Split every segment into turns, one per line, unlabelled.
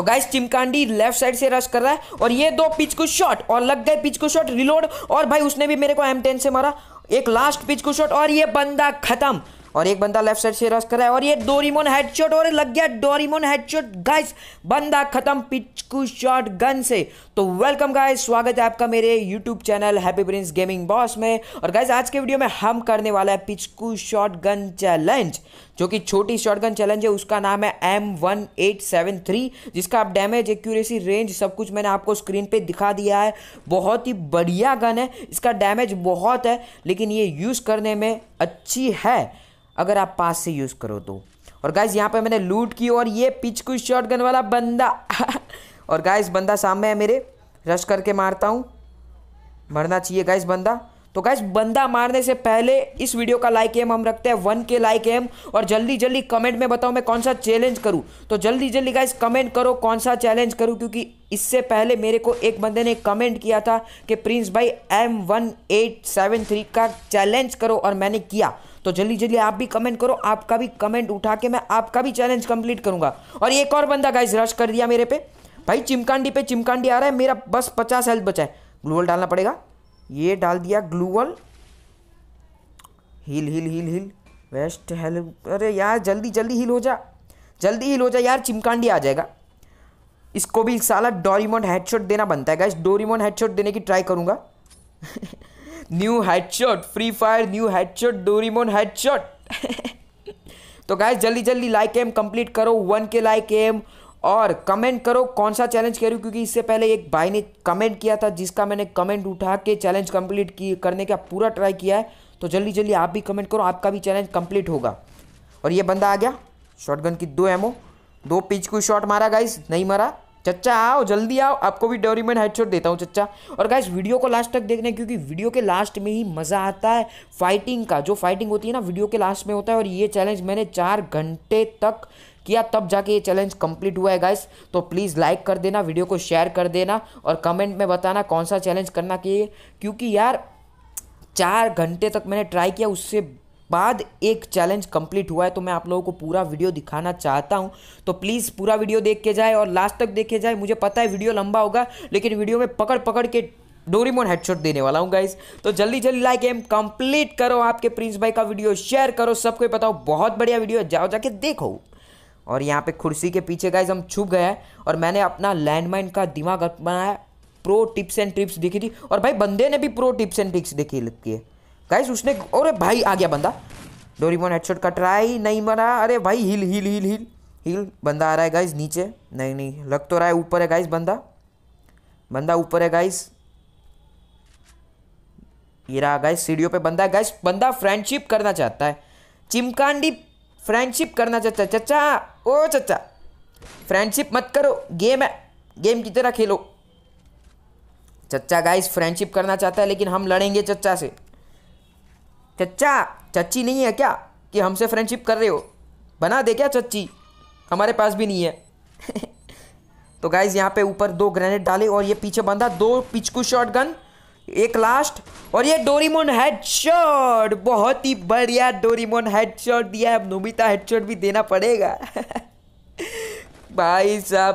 तो गाइस चिमकांडी left side से रश कर रहा है और ये दो पिच को शॉट और लग गए पिच को शॉट रिलोड और भाई उसने भी मेरे को एम से मारा। एक लास्ट पिच को शॉट और ये बंदा खत्म। और एक बंदा लेफ़्ट साइड से रश कर रहा है और ये डोरीमोन हेडशॉट और लग गया डोरीमोन हेडशॉट गाइस बंदा खत्म पिचकू शॉट गन से। तो वेलकम गाइस स्वागत है आपका मेरे YouTube channel Happy Prince Gaming Boss में। और गाइस आज के वीडियो में हम करने वाला है पिचकू शॉट गन चैलेंज जो कि छोटी शॉट गन चैलेंज है। उसका नाम है M one eight seven three जिसका आप डैमेज एक्यूरेसी रेंज सब कुछ मैंने आपको स्क्रीन पे दिखा दिया है। बहुत ही बढ़िया गन है। इसका डैमेज बहुत है, लेकिन ये यूज़ करने में अच्छी है। अगर आप पास से यूज़ करो तो। और गाइज़ यहाँ पे मैंने लूट की और ये पिच कुछ शॉट गन वाला बंदा। और गाइज़ बंदा सामने है मेरे। रश करके मारता हूँ। मरना चाहिए गाइज़ बंदा। तो गाइज़ बंदा मारने से पहले इस वीडियो का लाइक एम हम रखते हैं। वन के लाइक एम और जल्दी जल्दी कमेंट में बताओ मैं कौन सा चैलेंज करूँ। तो जल्दी जल्दी गाइज़ कमेंट करो कौन सा चैलेंज करूँ, क्योंकि इससे पहले मेरे को एक बंदे ने कमेंट किया था कि प्रिंस भाई M one eight seven three का चैलेंज करो और मैंने किया। तो जल्दी जल्दी आप भी कमेंट करो, आपका भी कमेंट उठा के मैं आपका भी चैलेंज कंप्लीट करूँगा। और एक और बंदा गाइज़ रश कर दिया मेरे पे। भाई, चिमकांडी पे चिमकांडी आ रहा है, मेरा बस पचास हेल्थ बचा है। ग्लूवल डालना पड़ेगा। ये डाल दिया gloo wall heal heal heal heal waste help अरे यार, जल्दी जल्दी हील हो जा। जल्दी हील हो जा यार, चिमकांडी आ जाएगा। इसको भी साला डोरीमोन हेडशॉट देना बनता है गाइस डोरीमोन हेडशॉट देने की ट्राई करूँगा। New headshot Free Fire new headshot Doraemon headshot तो गाइस जल्दी जल्दी लाइक एम कंप्लीट करो वन के लाइक एम और कमेंट करो कौन सा चैलेंज करूँ क्योंकि इससे पहले एक भाई ने कमेंट किया था जिसका मैंने कमेंट उठा के चैलेंज कंप्लीट की करने का पूरा ट्राई किया है। तो जल्दी जल्दी आप भी कमेंट करो आपका भी चैलेंज कंप्लीट होगा। और ये बंदा आ गया शॉटगन की दो एमओ दो पिच को शॉट मारा गाइस नहीं मारा। चच्चा, आओ, जल्दी आओ। आपको भी डोरीमैन हेडशॉट देता हूँ, चच्चा। और गाइस वीडियो को लास्ट तक देखना क्योंकि वीडियो के लास्ट में ही मज़ा आता है फाइटिंग का। जो फाइटिंग होती है ना वीडियो के लास्ट में होता है, और ये चैलेंज मैंने चार घंटे तक किया, तब जाके ये चैलेंज कंप्लीट हुआ है गाइस तो प्लीज़ लाइक कर देना वीडियो को शेयर कर देना, और कमेंट में बताना कौन सा चैलेंज करना चाहिए। क्योंकि यार, चार घंटे तक मैंने ट्राई किया, उससे बाद एक चैलेंज कंप्लीट हुआ है तो मैं आप लोगों को पूरा वीडियो दिखाना चाहता हूँ। तो प्लीज़ पूरा वीडियो देख के जाए और लास्ट तक देखे जाए। मुझे पता है वीडियो लंबा होगा, लेकिन वीडियो में पकड़ पकड़ के डोरीमोन हेडशॉट देने वाला हूँ गाइज़ तो जल्दी जल्दी लाइक एम कंप्लीट करो आपके प्रिंस भाई का वीडियो शेयर करो, सबको बताओ, बहुत बढ़िया वीडियो जाओ जाके देखो। और यहाँ पे कुर्सी के पीछे गाइज़ हम छुप गए और मैंने अपना लैंडमाइन का दिमाग बनाया प्रो टिप्स एंड ट्रिप्स देखी थी। और भाई, बंदे ने भी प्रो टिप्स एंड ट्रिक्स देखी लगती है। गाइस उसने, अरे भाई, आ गया बंदा। डोरीमोन हेडशॉट का ट्राई नहीं मरा। अरे भाई हिल हिल हिल हिल हिल बंदा आ रहा है गाइस नीचे। नहीं नहीं, लग तो रहा है, ऊपर है गाइस बंदा। बंदा ऊपर है गाइस ये रहा गाइस सीढ़ियों पे बंदा है। गाइस बंदा फ्रेंडशिप करना चाहता है। चिमकांडी फ्रेंडशिप करना चाहता है। चचा, ओ चचा फ्रेंडशिप मत करो। गेम है। गेम की तरह खेलो। चचा गाइस फ्रेंडशिप करना चाहता है, लेकिन हम लड़ेंगे चचा से। चचा चच्ची नहीं है क्या कि हमसे फ्रेंडशिप कर रहे हो? बना दे क्या चच्ची? हमारे पास भी नहीं है। तो गाइज़ यहाँ पे ऊपर दो ग्रेनेड डाले और ये पीछे बंधा दो पिचकू शॉट गन एक लास्ट और ये डोरीमोन हेडशॉट बहुत ही बढ़िया डोरीमोन हेडशॉट दिया है। नोबिता हेडशॉट भी देना पड़ेगा। भाई साहब,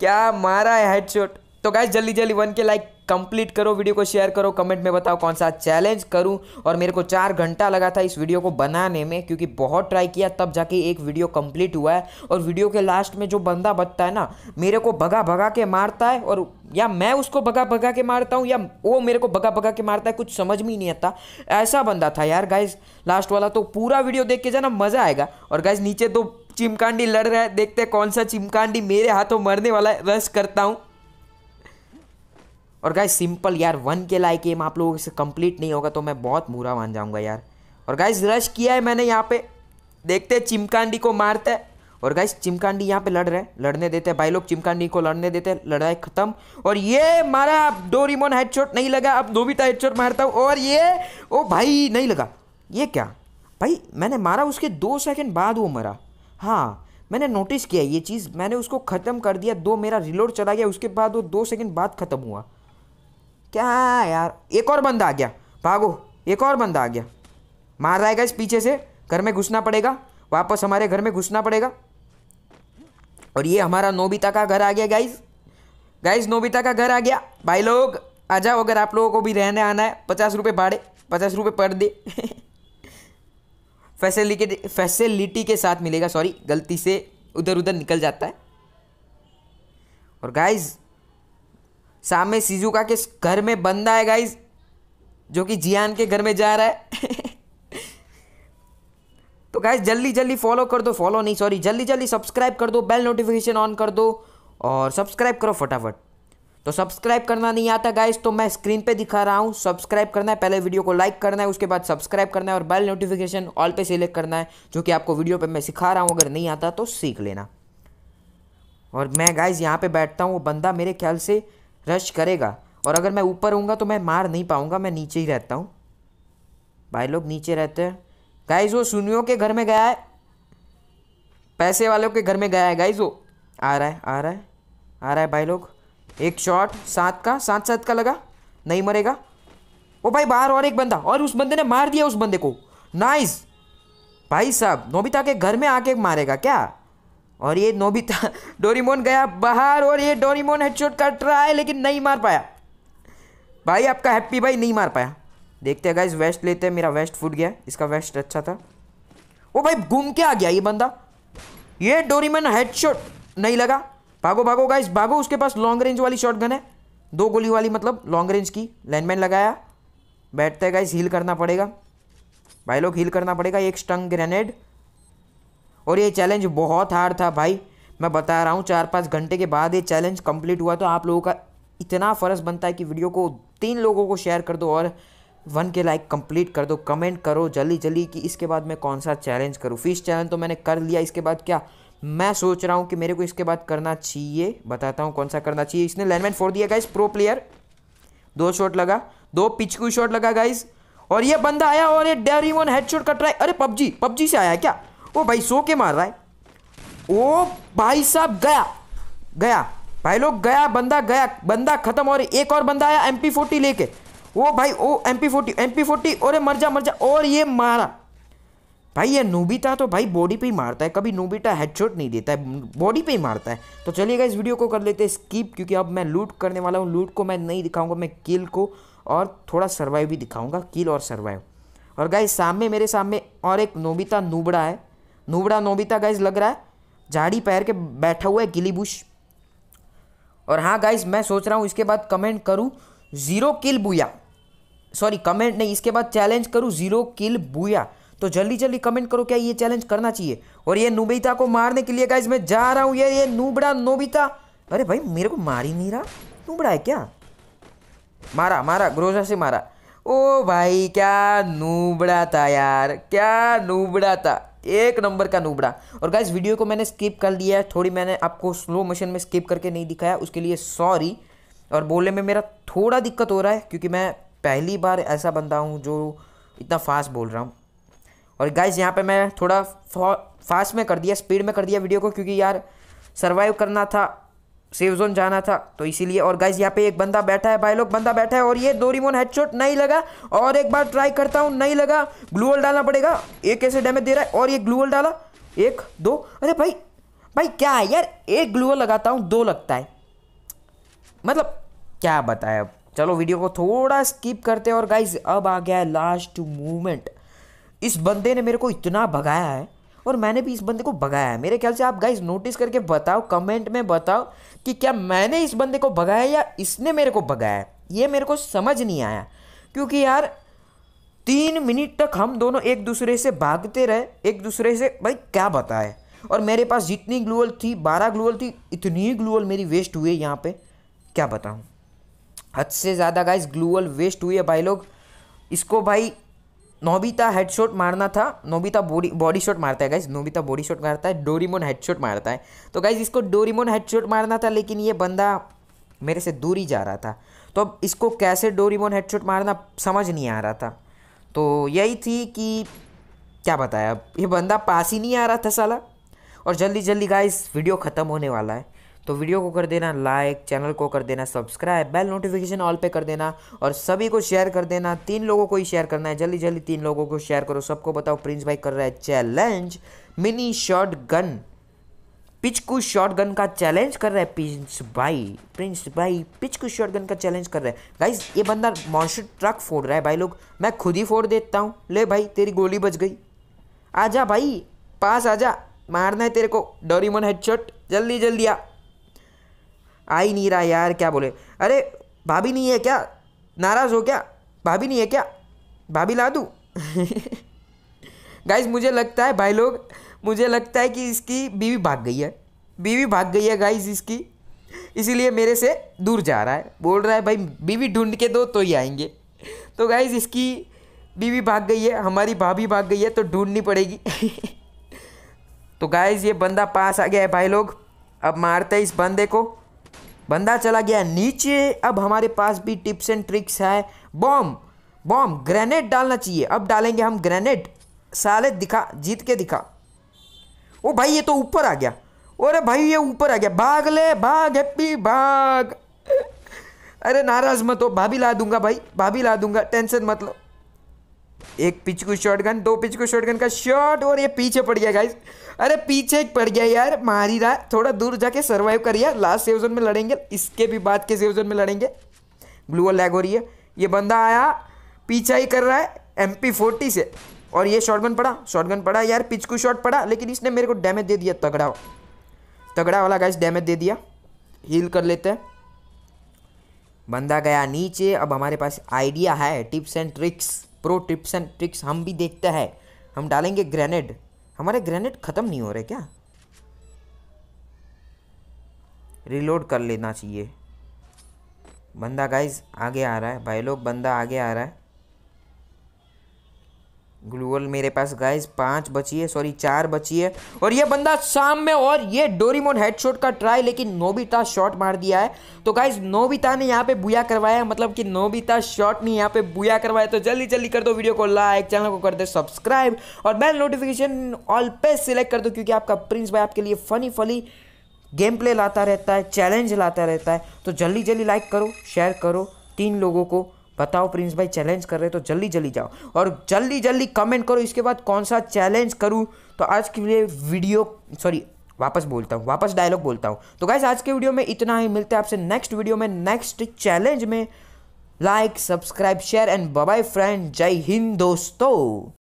क्या मारा है हेडशॉट तो गाइज़ जल्दी जल्दी वन के लाइक कंप्लीट करो वीडियो को शेयर करो कमेंट में बताओ कौन सा चैलेंज करूँ। और मेरे को चार घंटा लगा था इस वीडियो को बनाने में, क्योंकि बहुत ट्राई किया, तब जाके एक वीडियो कंप्लीट हुआ है। और वीडियो के लास्ट में जो बंदा बचता है ना, मेरे को भगा भगा के मारता है, और या मैं उसको भगा भगा के मारता हूँ, या वो मेरे को भगा भगा के मारता है, कुछ समझ में ही नहीं आता। ऐसा बंदा था यार गाइज़ लास्ट वाला तो पूरा वीडियो देख के जाना, मज़ा आएगा। और गाइज़ नीचे दो चिमकांडी लड़ रहे हैं, देखते हैं कौन सा चिमकांडी मेरे हाथों मरने वाला है रस करता हूँ। और गाइज़ सिंपल यार वन के लाइक एम आप लोगों से कंप्लीट नहीं होगा तो मैं बहुत बुरा मान जाऊँगा यार। और गाइज़ रश किया है मैंने यहाँ पे। देखते हैं चिमकांडी को मारते हैं। और गाइज़ चिमकांडी यहाँ पे लड़ रहे हैं, लड़ने देते हैं। भाई लोग चिमकांडी को लड़ने देते हैं, लड़ाई खत्म। और ये मारा डोरीमोन हेडशॉट नहीं लगा। अब नोबिता हेडशॉट मारता हूँ। और ये, ओ भाई, नहीं लगा। ये क्या? भाई, मैंने मारा, उसके दो सेकंड बाद वो मरा। हाँ मैंने नोटिस किया, ये चीज़ मैंने उसको ख़त्म कर दिया। दो मेरा रिलोड चला गया, उसके बाद वो दो सेकंड बाद ख़त्म हुआ। क्या यार? एक और बंदा आ गया। भागो, एक और बंदा आ गया। मार रहा है इस पीछे से। घर में घुसना पड़ेगा। वापस हमारे घर में घुसना पड़ेगा। और ये हमारा नोबिता का घर आ गया गाइज़ गाइज़ नोबिता का घर आ गया। भाई लोग, आ जाओ अगर आप लोगों को भी रहने आना है। पचास रुपये भाड़े, पचास रुपये पर दे फैसिलिटी फैसिलिटी के साथ मिलेगा। सॉरी गलती से उधर उधर निकल जाता है। और गाइज़ सामने सिजुका के घर में बंदा है गाइज़ जो कि जियान के घर में जा रहा है। तो गाइज़ जल्दी जल्दी फॉलो कर दो। फॉलो नहीं सॉरी जल्दी जल्दी सब्सक्राइब कर दो बेल नोटिफिकेशन ऑन कर दो और सब्सक्राइब करो फटाफट। तो सब्सक्राइब करना नहीं आता गाइज़ तो मैं स्क्रीन पे दिखा रहा हूँ। सब्सक्राइब करना है, पहले वीडियो को लाइक करना है, उसके बाद सब्सक्राइब करना है और बेल नोटिफिकेशन ऑल पे सिलेक्ट करना है, जो कि आपको वीडियो पे मैं सिखा रहा हूँ। अगर नहीं आता तो सीख लेना। और मैं गाइज़ यहाँ पे बैठता हूँ, वो बंदा मेरे ख्याल से रश करेगा। और अगर मैं ऊपर हूँगा तो मैं मार नहीं पाऊँगा, मैं नीचे ही रहता हूँ। भाई लोग नीचे रहते हैं। गाइज़ वो सुनियो के घर में गया है। पैसे वालों के घर में गया है। गाइज़ वो आ रहा है, आ रहा है, आ रहा है भाई लोग। एक शॉट सात का, सात सात का लगा। नहीं मरेगा। ओ भाई, बाहर और एक बंदा, और उस बंदे ने मार दिया उस बंदे को। नाइस भाई साहब, नोबिता के घर में आके मारेगा क्या? और ये नोबिता, डोरीमोन गया बाहर और ये डोरीमोन हेडशॉट कर रहा है लेकिन नहीं मार पाया। भाई, आपका हैप्पी भाई नहीं मार पाया। देखते हैं गाइस वेस्ट लेते हैं, मेरा वेस्ट फूट गया। इसका वेस्ट अच्छा था। ओ भाई, घूम के आ गया ये बंदा। ये डोरीमोन हेडशॉट नहीं लगा। भागो भागो गाइस भागो, उसके पास लॉन्ग रेंज वाली शॉट गन है। दो गोली वाली मतलब लॉन्ग रेंज की। लैंडमैन लगाया। बैठते हैं गाइस हील करना पड़ेगा। भाई लोग हील करना पड़ेगा। एक स्टंग ग्रेनेड और ये चैलेंज बहुत हार्ड था भाई। मैं बता रहा हूँ चार पाँच घंटे के बाद ये चैलेंज कंप्लीट हुआ तो आप लोगों का इतना फ़र्ज़ बनता है कि वीडियो को तीन लोगों को शेयर कर दो और वन के लाइक कंप्लीट कर दो। कमेंट करो जल्दी जल्दी कि इसके बाद मैं कौन सा चैलेंज करूँ। फ़िश चैलेंज तो मैंने कर लिया, इसके बाद क्या? मैं सोच रहा हूँ कि मेरे को इसके बाद करना चाहिए, बताता हूँ कौन सा करना चाहिए। इसने लैंडमैन फोड़ दिया गाइस प्रो प्लेयर दो शॉट लगा, दो पिचकू शॉट लगा गाइस और ये बंदा आया और ये डेरी वन हेड शॉट कट रहा है। अरे, पबजी पबजी से आया क्या? ओ भाई सो के मार रहा है। ओ भाई साहब, गया। गया। भाई लोग, गया, बंदा गया। बंदा खत्म और एक और बंदा आया एम पी फोर्टी लेके। ओ भाई, ओ M P forty M P forty और मर जा मर जा, और ये मारा। भाई, ये नूबिता तो भाई बॉडी पे ही मारता है। कभी नूबिता हेडशॉट नहीं देता है बॉडी पे ही मारता है। तो चलिएगा इस वीडियो को कर लेते हैं स्कीप क्योंकि अब मैं लूट करने वाला हूँ। लूट को मैं नहीं दिखाऊँगा, मैं किल को और थोड़ा सर्वाइव भी दिखाऊँगा। किल और सर्वाइव और गाइज़ सामने, मेरे सामने और एक नोबिता नूबड़ा है। नूबड़ा नोबिता गाइज़ लग रहा है। झाड़ी पैर के बैठा हुआ है गिली बुश। और हाँ गाइज़ मैं सोच रहा हूँ इसके बाद कमेंट करूँ ज़ीरो किल बुया सॉरी कमेंट नहीं, इसके बाद चैलेंज करूँ ज़ीरो किल बुया तो जल्दी जल्दी कमेंट करो, क्या ये चैलेंज करना चाहिए? और ये नूबिता को मारने के लिए गाइज़ मैं जा रहा हूँ, ये ये नूबड़ा नोबिता। अरे भाई, मेरे को मार ही नहीं रहा। नूबड़ा है क्या? मारा मारा ग्रोजा से मारा। ओ भाई, क्या नूबड़ा था यार, क्या नूबड़ा था। एक नंबर का नूबड़ा। और गाइज़ वीडियो को मैंने स्किप कर दिया है, थोड़ी मैंने आपको स्लो मोशन में स्किप करके नहीं दिखाया, उसके लिए सॉरी और बोलने में मेरा थोड़ा दिक्कत हो रहा है, क्योंकि मैं पहली बार ऐसा बंदा हूँ जो इतना फास्ट बोल रहा हूँ। और गाइज़ यहाँ पे मैं थोड़ा फास्ट में कर दिया स्पीड में कर दिया वीडियो को, क्योंकि यार सर्वाइव करना था। सेफ़ जोन जाना था। तो इसीलिए और गाइज़ यहाँ पे एक बंदा बैठा है, भाई लोग, बंदा बैठा है और ये दो रिमोन हेडशॉट नहीं लगा और एक बार ट्राई करता हूँ, नहीं लगा। ग्लूअल डालना पड़ेगा। एक कैसे डैमेज दे रहा है? और ये ग्लूअल डाला। एक, दो, अरे भाई भाई क्या है यार? एक ग्लूअल लगाता हूँ, दो लगता है। मतलब क्या बताया? चलो वीडियो को थोड़ा स्किप करते हैं और गाइज़ अब आ गया है लास्ट मूवमेंट इस बंदे ने मेरे को इतना भगाया है। और मैंने भी इस बंदे को भगाया है। मेरे ख्याल से आप गाइज़ नोटिस करके बताओ कमेंट में बताओ कि क्या मैंने इस बंदे को भगाया या इसने मेरे को भगाया ये मेरे को समझ नहीं आया। क्योंकि यार, तीन मिनट तक हम दोनों एक दूसरे से भागते रहे, एक दूसरे से, भाई क्या बताए? और मेरे पास जितनी ग्लूअल थी, बारह ग्लूअल थी, इतनी ग्लूअल मेरी वेस्ट हुई यहाँ पे। क्या बताऊँ? हद से ज़्यादा गाइज़ ग्लूअल वेस्ट हुई है भाई लोग। इसको भाई नोबिता हेडशॉट मारना था। नोबिता बॉडी बॉडी शॉट मारता है गाइज़ नोबिता बॉडी शॉट मारता है, डोरीमोन हेडशॉट मारता है। तो गाइज़ इसको डोरीमोन हेडशॉट मारना था, लेकिन ये बंदा मेरे से दूर ही जा रहा था। तो अब इसको कैसे डोरीमोन हेडशॉट मारना, समझ नहीं आ रहा था। तो यही थी कि क्या बताया अब ये बंदा पास ही नहीं आ रहा था साला। और जल्दी जल्दी गाइज़ वीडियो ख़त्म होने वाला है। तो वीडियो को कर देना लाइक, चैनल को कर देना सब्सक्राइब, बेल नोटिफिकेशन ऑल पे कर देना और सभी को शेयर कर देना। तीन लोगों को ही शेयर करना है। जल्दी जल्दी तीन लोगों को शेयर करो। सबको बताओ प्रिंस भाई कर रहा है चैलेंज मिनी शॉर्ट गन पिचकू गन का चैलेंज कर रहा है प्रिंस भाई। प्रिंस भाई, पिचकू गन का चैलेंज कर रहा है। गाइस ये बंदा मॉन्स्टर ट्रक फोड़ रहा है भाई लोग। मैं खुद ही फोड़ देता हूँ। ले भाई, तेरी गोली बच गई। आजा भाई, पास आजा। मारना है तेरे को। डोरीमोन हेडशॉट जल्दी जल्दी आ। आ ही नहीं रहा यार, क्या बोले? अरे, भाभी नहीं है क्या? नाराज़ हो क्या? भाभी नहीं है क्या? भाभी ला दूँ? गाइस मुझे लगता है, भाई लोग, मुझे लगता है कि इसकी बीवी भाग गई है। बीवी भाग गई है गाइज़ इसकी। इसीलिए मेरे से दूर जा रहा है। बोल रहा है, भाई, बीवी ढूंढ के दो तो ही आएँगे। तो गाइज़ इसकी बीवी भाग गई है, हमारी भाभी भाग गई है तो ढूंढनी पड़ेगी। तो गाइस ये बंदा पास आ गया है, भाई लोग। अब मारते हैं इस बंदे को। बंदा चला गया नीचे। अब हमारे पास भी टिप्स एंड ट्रिक्स है। बॉम्ब बॉम्ब, ग्रेनेड डालना चाहिए। अब डालेंगे हम ग्रेनेड। साले दिखा, जीत के दिखा। ओ भाई, ये तो ऊपर आ गया। अरे भाई, ये ऊपर आ गया। भाग ले, भाग, हैप्पी भाग। अरे नाराज़ मत हो, भाभी ला दूँगा भाई, भाभी ला दूँगा। टेंशन मत लो। एक पिचकू शॉटगन दो पिच पिचकू शॉटगन का शॉट और ये पीछे पड़ गया गाइस अरे, पीछे पड़ गया यार, मार रहा, थोड़ा दूर जाके सर्वाइव करिए लास्ट सेव जोन में लड़ेंगे, इसके भी बाद के सेव जोन में लड़ेंगे. ग्लूअल लैग हो रही है. ये बंदा आया, पीछा ही कर रहा है एम पी से, और ये शॉटगन पड़ा शॉटगन पड़ा यार पिचकू शॉट पड़ा, लेकिन इसने मेरे को डैमेज दे दिया, तगड़ा. तगड़ा वाला गाइस डैमेज दे दिया. हील कर लेते हैं. बंदा गया नीचे, अब हमारे पास आइडिया है tips and tricks pro tips and tricks हम भी देखते हैं। हम डालेंगे ग्रेनेड हमारे ग्रेनेड ख़त्म नहीं हो रहे क्या? रिलोड कर लेना चाहिए। बंदा गाइज़ आगे आ रहा है। भाई लोग, बंदा आगे आ रहा है। ग्लूवल मेरे पास गाइस पाँच बची है सॉरी चार बची है। और ये बंदा शाम में, और ये डोरीमोन हेडशॉट का ट्राई लेकिन नोबिता शॉट मार दिया है। तो गाइस नोबिता ने यहाँ पे बुया करवाया मतलब कि नोबिता शॉट ने यहाँ पे बुया करवाया तो जल्दी जल्दी कर दो वीडियो को लाइक चैनल को कर दे सब्सक्राइब और बेल नोटिफिकेशन ऑल पे सिलेक्ट कर दो, क्योंकि आपका प्रिंस भाई आपके लिए फनी फनी गेम प्ले लाता रहता है चैलेंज लाता रहता है। तो जल्दी जल्दी लाइक करो शेयर करो तीन लोगों को। बताओ प्रिंस भाई चैलेंज कर रहे तो जल्दी जल्दी जाओ। और जल्दी जल्दी कमेंट करो, इसके बाद कौन सा चैलेंज करूँ? तो आज के लिए वीडियो सॉरी वापस बोलता हूँ, वापस डायलॉग बोलता हूँ। तो गाइज़ आज के वीडियो में इतना ही। मिलते हैं आपसे नेक्स्ट वीडियो में नेक्स्ट चैलेंज में। Like subscribe share and bye friend जय हिंद दोस्तों।